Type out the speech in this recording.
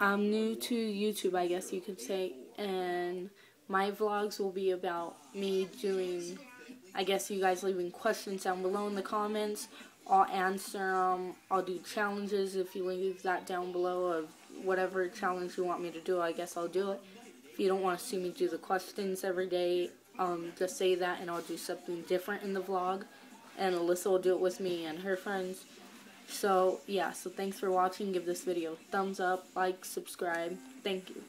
I'm new to YouTube, I guess you could say, and my vlogs will be about me doing, I guess you guys leaving questions down below in the comments. I'll answer them. I'll do challenges if you leave that down below of whatever challenge you want me to do. I guess I'll do it. If you don't want to see me do the questions every day, um, just say that and I'll do something different in the vlog. And Alyssa will do it with me and her friends. So, yeah, so thanks for watching. Give this video a thumbs up, like, subscribe. Thank you.